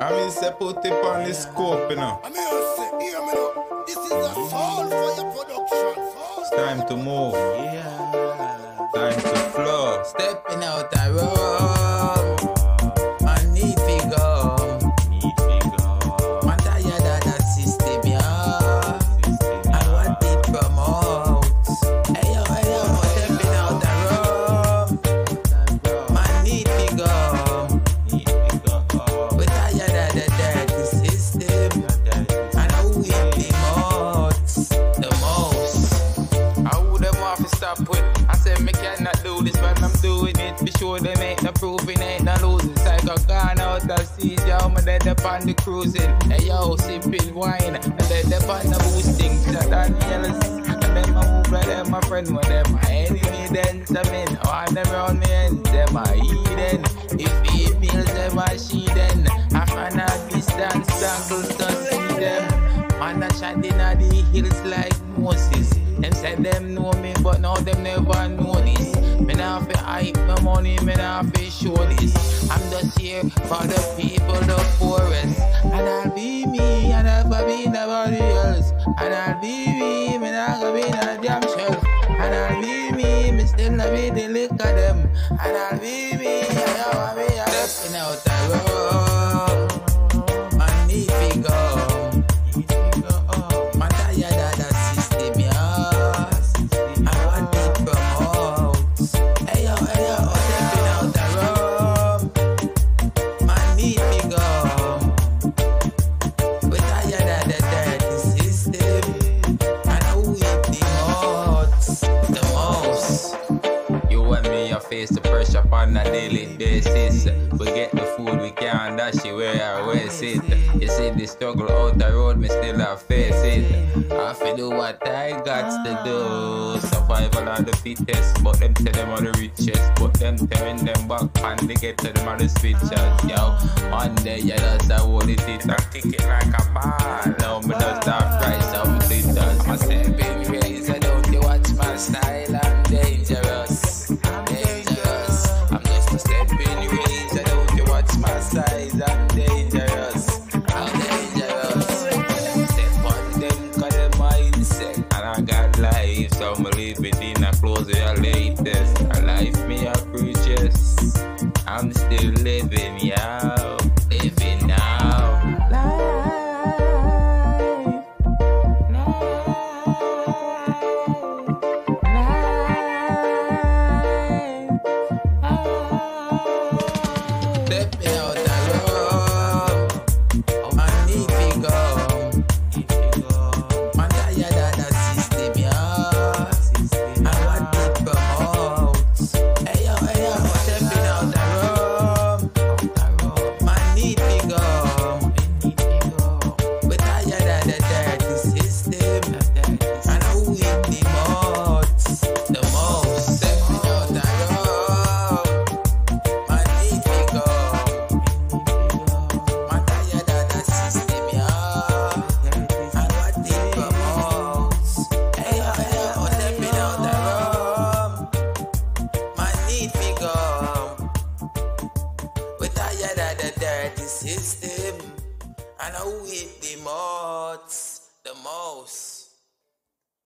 I mean, say put it on the scope, you know. I mean, I say, hear me now. This is a Soulfyah production. It's time to move. Yeah. Time to flow. Stepping out the road. Sure them ain't no proving, ain't no losing. Psycho gone out of seas, yo, me dead up on the cruising. Hey yo, sipping wine, and dead up on the boosting. Shut down yellows. And a move like them, my friend, when them my enemy, then some in. Oh, I them round me and them a heathen. If females, them a she shot inna the hills like Moses. Them say them know me, but now them never know this. Me nah fi hype no money, me nah fi show this. I'm just here for the people, the poorest. And I'll be me, and I'll be nobody else. And I'll be me, me nah go be no damn shelf. And I'll be me, me still not be the lick of them. And I'll be me, I know I be a stepping out the Are face the pressure on a daily basis. We get the food, we can't dash it where I waste it. You see the struggle out the road, me still I face it. I feel do what I got to do. Survival of the fittest, but them tell them are the richest. But them tearing them back and they get to them are the switchers. Yo, one day you just a hold it, kick it like a ball. Now me just have in a system. And who hit the most, the most.